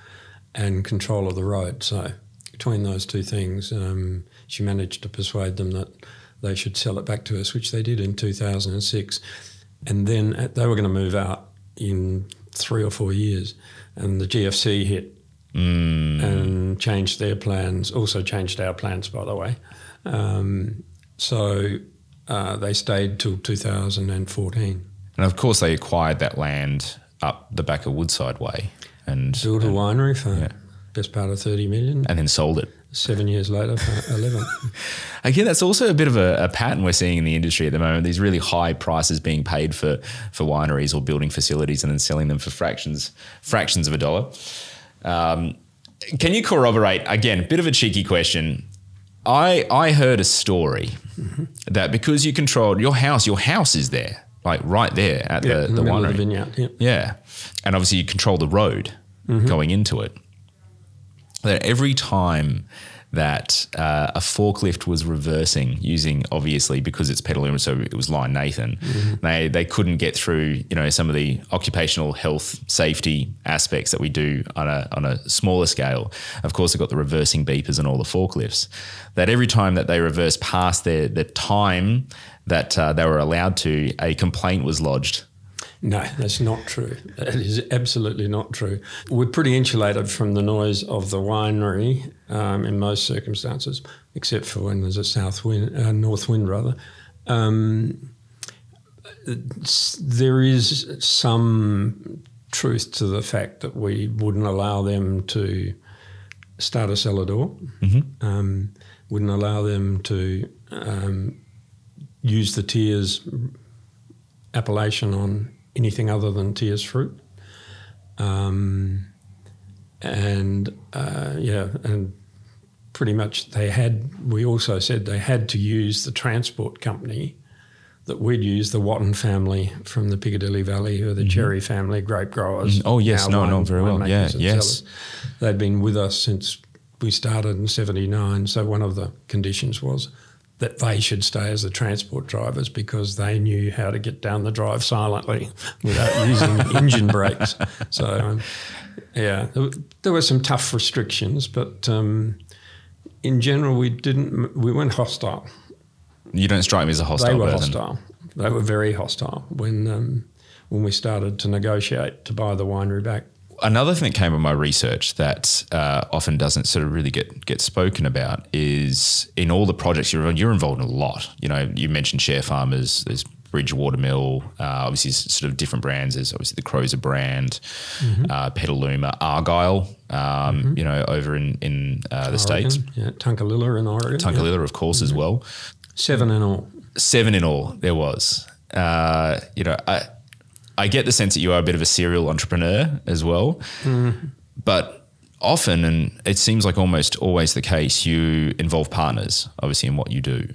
and control of the road. So between those two things, um, she managed to persuade them that they should sell it back to us, which they did in 2006. And then they were going to move out in three or four years, and the GFC hit and changed their plans. Also changed our plans, by the way. Um, so uh, they stayed till 2014. And of course, they acquired that land up the back of Woodside Way and, Built a winery for yeah. Best part of 30 million. and then sold it. Seven years later [laughs] 11. Again, that's also a bit of a, a pattern we're seeing in the industry at the moment. These really high prices being paid for for wineries or building facilities and then selling them for fractions fractions of a dollar. Um, can you corroborate again? A bit of a cheeky question. I I heard a story that because you controlled your house, your house is there, like right there at yeah, the, the the winery. the vineyard. Yeah. Yeah. And obviously you control the road going into it. That every time that uh, a forklift was reversing using obviously because it's Petaluma, so it was line Nathan. They they couldn't get through you know some of the occupational health safety aspects that we do on a on a smaller scale. Of course, they've got the reversing beepers and all the forklifts. That every time that they reversed past their the time that uh, they were allowed to, a complaint was lodged. No, that's not true. That is absolutely not true. We're pretty insulated from the noise of the winery um, in most circumstances, except for when there's a south wind, uh, north wind rather. Um, there is some truth to the fact that we wouldn't allow them to start a cellar door, um, wouldn't allow them to um, use the Tiers appellation on anything other than Tiers fruit. Um, and uh, yeah, and pretty much they had, we also said they had to use the transport company that we'd use, the Watton family from the Piccadilly Valley, who are the Cherry family, grape growers. Mm-hmm. Oh, yes. No, no, very well. Yeah, yes. sellers. They'd been with us since we started in 79. So one of the conditions was that they should stay as the transport drivers because they knew how to get down the drive silently [laughs] without using [laughs] engine brakes. So, um, yeah, there, were some tough restrictions, but um, in general, we didn't, we weren't hostile. You don't strike me as a hostile They were person. hostile. They were very hostile when um, when we started to negotiate to buy the winery back. Another thing that came from my research that uh, often doesn't sort of really get get spoken about is in all the projects you're you're involved in a lot. You know, you mentioned Sharefarmers. There's Bridgewater Mill. Uh, obviously, sort of different brands. There's obviously the Croser brand, uh, Petaluma, Argyle. Um, You know, over in in uh, the states, Oregon, yeah, Tunkalilla in Oregon. yeah. Tunkalilla, of course, as well. Seven in all. seven in all there was. Uh, you know, I, I get the sense that you are a bit of a serial entrepreneur as well, but often, and it seems like almost always the case, you involve partners, obviously, in what you do.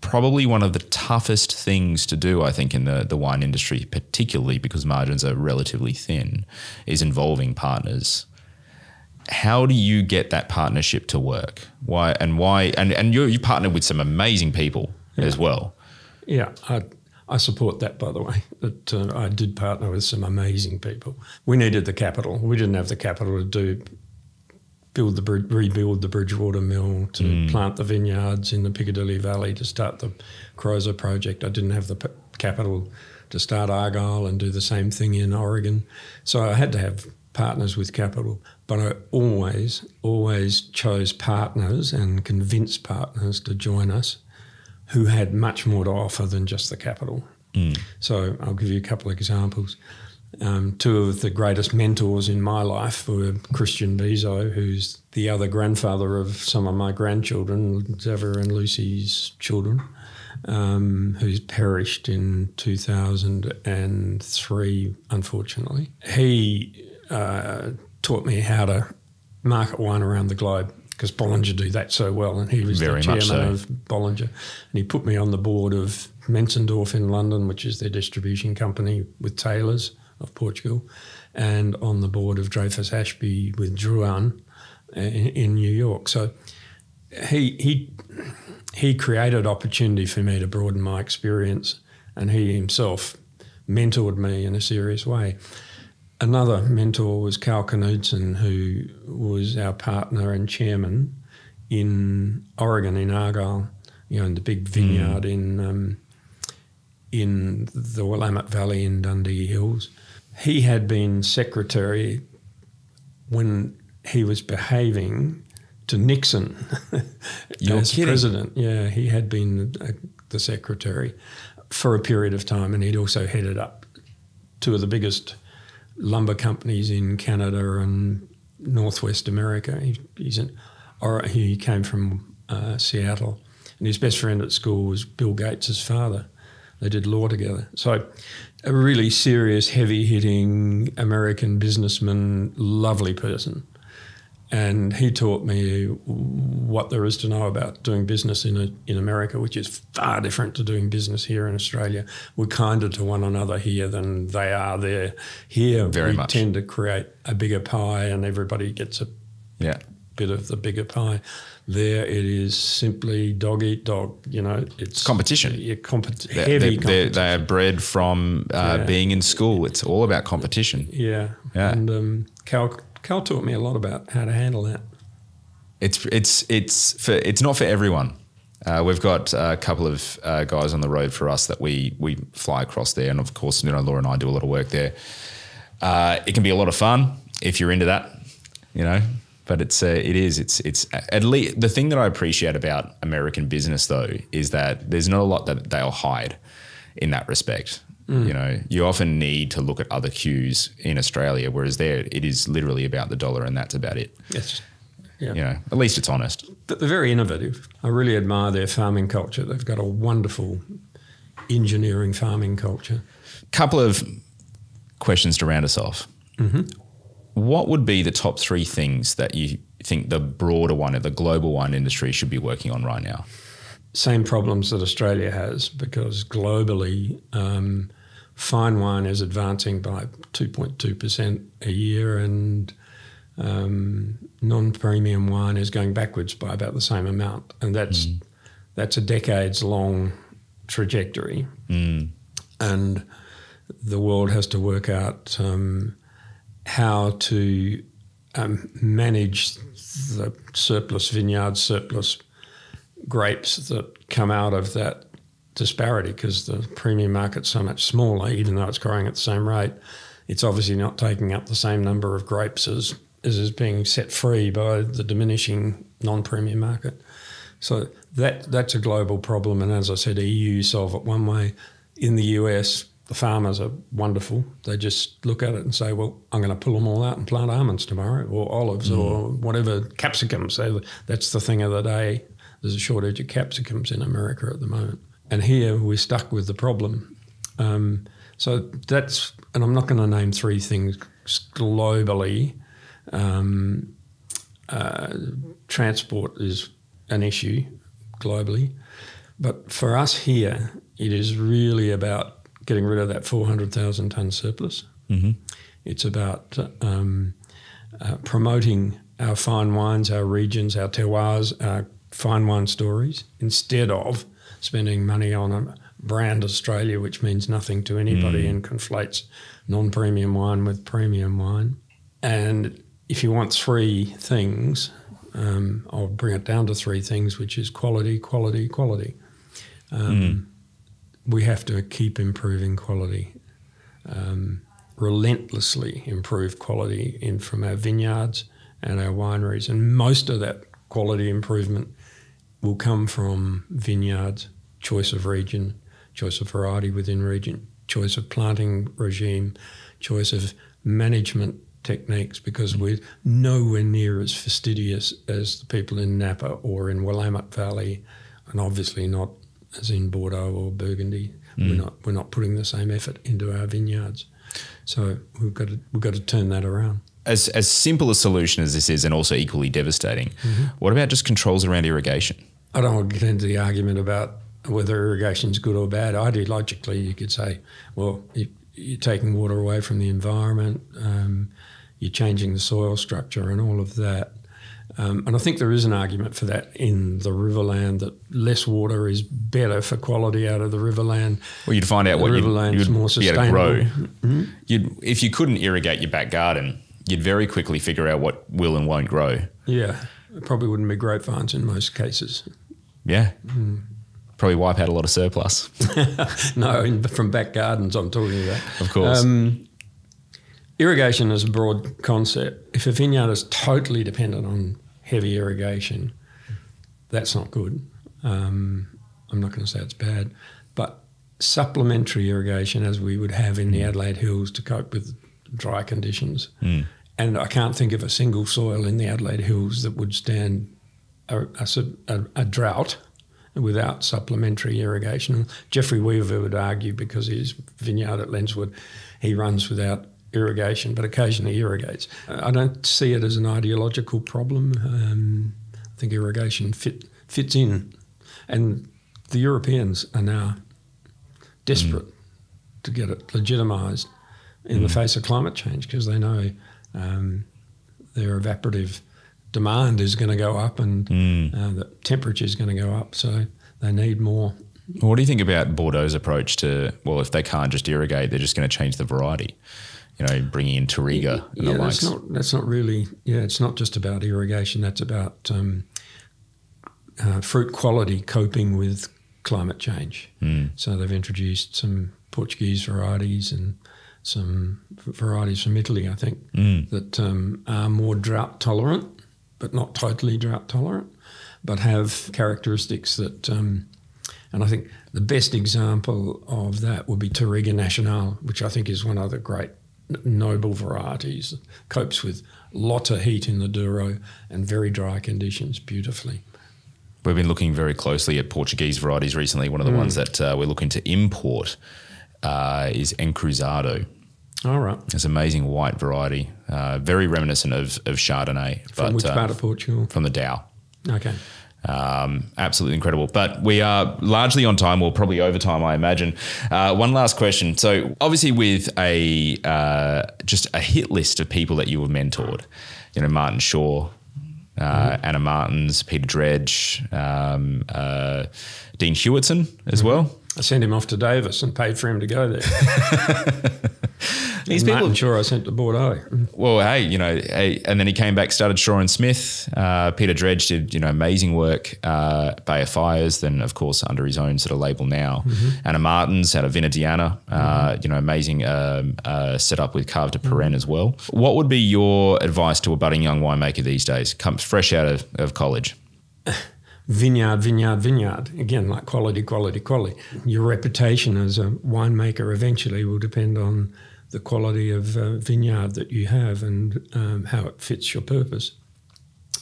Probably one of the toughest things to do, I think, in the, the wine industry, particularly because margins are relatively thin, is involving partners how do you get that partnership to work? Why and why? And and you you partnered with some amazing people as well. Yeah, I, I support that, by the way. That uh, I did partner with some amazing people. We needed the capital. We didn't have the capital to do build the rebuild the Bridgewater mill, to plant the vineyards in the Piccadilly Valley, to start the Croser project. I didn't have the p- capital to start Argyle and do the same thing in Oregon. So I had to have partners with capital, but I always, always chose partners and convinced partners to join us who had much more to offer than just the capital. So I'll give you a couple of examples. Um, two of the greatest mentors in my life were Christian Bizot, who's the other grandfather of some of my grandchildren, Xavier and Lucy's children, um, who's perished in 2003, unfortunately. He uh, taught me how to market wine around the globe because Bollinger do that so well, and he was Very the chairman so. of Bollinger, and he put me on the board of Mentzendorff in London, which is their distribution company with Taylors of Portugal, and on the board of Dreyfus Ashby with Drouhin in, eh, in New York. So he he he created opportunity for me to broaden my experience, and he himself mentored me in a serious way. Another mentor was Carl Knudsen, who was our partner and chairman in Oregon, in Argyle, you know, in the big vineyard in um, in the Willamette Valley in Dundee Hills. He had been secretary when he was behaving to Nixon [laughs] You're as kidding. president. Yeah, he had been uh, the secretary for a period of time, and he'd also headed up two of the biggest lumber companies in Canada and Northwest America. He, he's an, or he came from uh, Seattle, and his best friend at school was Bill Gates' father. They did law together. So, a really serious, heavy hitting American businessman, lovely person. And he taught me what there is to know about doing business in a, in America, which is far different to doing business here in Australia. We're kinder to one another here than they are there. Here, Very we much. tend to create a bigger pie, and everybody gets a Yeah. bit of the bigger pie. There, it is simply dog eat dog. You know, it's Competition. Yeah, compet- They're- heavy they're- competition. they are bred from uh, Yeah. being in school. It's all about competition. yeah, Yeah. And um, Cal Cal taught me a lot about how to handle that. It's it's it's for it's not for everyone. Uh, we've got a couple of uh, guys on the road for us that we we fly across there, and of course, you know, Laura and I do a lot of work there. Uh, it can be a lot of fun if you're into that, you know. But it's uh, it is it's it's at least the thing that I appreciate about American business though is that there's not a lot that they'll hide in that respect. You know, you often need to look at other cues in Australia, whereas there it is literally about the dollar, and that's about it. It's, yeah. You know, at least it's honest. But they're very innovative. I really admire their farming culture. They've got a wonderful engineering farming culture. couple of questions to round us off. Mm-hmm. What would be the top three things that you think the broader one, of the global wine industry, should be working on right now? Same problems that Australia has because globally, um, fine wine is advancing by 2.2% a year and um, non-premium wine is going backwards by about the same amount. And that's, that's a decades-long trajectory. And the world has to work out um, how to um, manage the surplus vineyards, surplus grapes that come out of that disparity because the premium market's so much smaller, even though it's growing at the same rate. It's obviously not taking up the same number of grapes as, as is being set free by the diminishing non-premium market. So that that's a global problem, and as I said, EU solve it one way. In the US, the farmers are wonderful. They just look at it and say, "Well, I'm going to pull them all out and plant almonds tomorrow, or olives, or mm. whatever capsicums." So that's the thing of the day. There's a shortage of capsicums in America at the moment, and here we're stuck with the problem. Um, so that's, and I'm not going to name three things globally. Um, uh, transport is an issue globally, but for us here, it is really about getting rid of that 400,000 tonne surplus. It's about um, uh, promoting our fine wines, our regions, our terroirs, our fine wine stories, instead of spending money on a brand Australia, which means nothing to anybody and conflates non premium wine with premium wine. And if you want three things, um, I'll bring it down to three things, which is quality, quality, quality. Um, We have to keep improving quality, um, relentlessly improve quality in from our vineyards and our wineries, and most of that quality improvement will come from vineyards, choice of region, choice of variety within region, choice of planting regime, choice of management techniques, because we're nowhere near as fastidious as the people in Napa or in Willamette Valley, and obviously not as in Bordeaux or Burgundy. We're mm. not we're not putting the same effort into our vineyards. So we've got to we've got to turn that around. As as simple a solution as this is, and also equally devastating, mm-hmm. what about just controls around irrigation? I don't want to get into the argument about whether irrigation is good or bad. Ideologically, you could say, well, you, you're taking water away from the environment, um, you're changing the soil structure, and all of that. Um, and I think there is an argument for that in the riverland that less water is better for quality out of the riverland. Well, you'd find out what the you'd, riverland's you'd more be able to grow. You'd, if you couldn't irrigate your back garden, you'd very quickly figure out what will and won't grow. Yeah, it probably wouldn't be grapevines in most cases. Yeah. Probably wipe out a lot of surplus. [laughs] no, in, from back gardens, I'm talking about. Of course. Um, irrigation is a broad concept. If a vineyard is totally dependent on heavy irrigation, that's not good. Um, I'm not going to say it's bad, but supplementary irrigation, as we would have in the Adelaide Hills to cope with dry conditions. And I can't think of a single soil in the Adelaide Hills that would stand a, a a- a drought without supplementary irrigation. Jeffrey Weaver would argue because his vineyard at Lenswood, he runs without irrigation, but occasionally irrigates. I don't see it as an ideological problem. Um, I think irrigation fit, fits in, and the Europeans are now desperate mm. to get it legitimised in mm. the face of climate change because they know um, their evaporative demand is going to go up and mm. uh, the temperature is going to go up. So they need more. What do you think about Bordeaux's approach to, well, if they can't just irrigate, they're just going to change the variety? You know, bringing in Touriga and yeah, the likes. That's not, that's not really, yeah, it's not just about irrigation. That's about um, uh, fruit quality coping with climate change. Mm. So they've introduced some Portuguese varieties and some varieties from Italy, I think, mm. that um, are more drought tolerant, but not totally drought tolerant, but have characteristics that. Um, and I think the best example of that would be Touriga Nacional, which I think is one of the great noble varieties. Copes with lots of heat in the Douro and very dry conditions beautifully. We've been looking very closely at Portuguese varieties recently. One of the mm. ones that uh, we're looking to import uh, is Encruzado. All right. It's amazing white variety, uh, very reminiscent of, of Chardonnay. From but, which uh, part of Portugal? From the Dão. Okay. Um, absolutely incredible. But we are largely on time, or probably over time, I imagine. Uh, one last question. So, obviously, with a uh, just a hit list of people that you have mentored, you know, Martin Shaw, uh, mm-hmm. Anna Martens, Peter Dredge, um, uh, Dean Hewitson as mm-hmm. well. I sent him off to Davis and paid for him to go there. [laughs] These people, Martin Shaw I sent to Bordeaux. Well, hey, you know, hey, and then he came back, started Shaw and Smith. Uh, Peter Dredge did, you know, amazing work. Uh, Bay of Fires, then of course under his own sort of label now. Mm-hmm. Anna Martens out of Vinadiana, uh, mm-hmm. you know, amazing um, uh, setup with Cave de Pérenne mm-hmm. as well. What would be your advice to a budding young winemaker these days, comes fresh out of, of college? [laughs] vineyard, vineyard, vineyard. Again, like quality, quality, quality. Your reputation as a winemaker eventually will depend on the quality of uh, vineyard that you have and um, how it fits your purpose.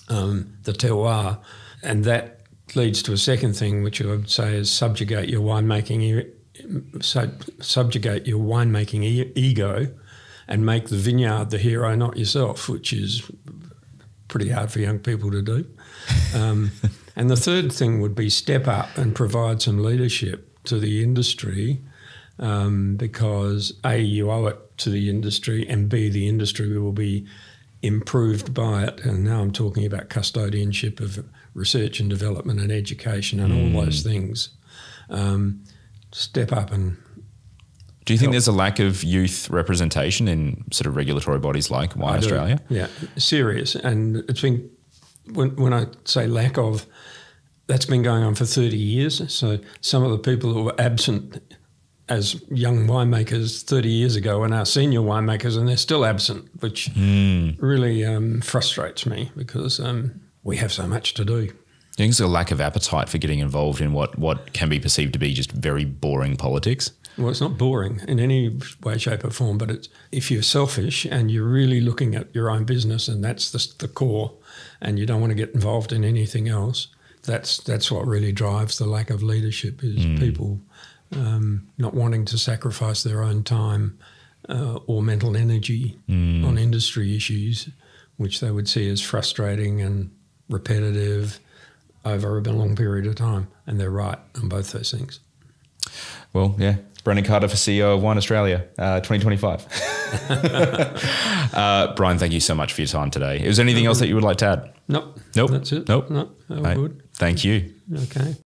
Um, the terroir, and that leads to a second thing, which I would say is subjugate your winemaking, sub, subjugate your winemaking e- ego, and make the vineyard the hero, not yourself, which is pretty hard for young people to do. Um, [laughs] and the third thing would be step up and provide some leadership to the industry um, because A, you owe it to the industry, and B, the industry will be improved by it. And now I'm talking about custodianship of research and development and education and mm. all those things. Um, step up and do you think there's a lack of youth representation in sort of regulatory bodies like Wine Australia? Yeah, serious. And it's been when, when I say lack of, that's been going on for 30 years. So some of the people who were absent as young winemakers 30 years ago are now senior winemakers and they're still absent, which mm. really um, frustrates me because um, we have so much to do. I think it's a lack of appetite for getting involved in what, what can be perceived to be just very boring politics. Well, it's not boring in any way, shape, or form, but it's, if you're selfish and you're really looking at your own business and that's the, the core, and you don't want to get involved in anything else, that's that's what really drives the lack of leadership is mm. people um, not wanting to sacrifice their own time uh, or mental energy mm. on industry issues, which they would see as frustrating and repetitive over a long period of time. And they're right on both those things. Well, yeah. Brendan Carter for CEO of Wine Australia, uh, 2025. [laughs] [laughs] uh, Brian, thank you so much for your time today. Is there anything else that you would like to add? Nope. Nope. That's it. Nope. Nope. That was good. Thank you. Okay.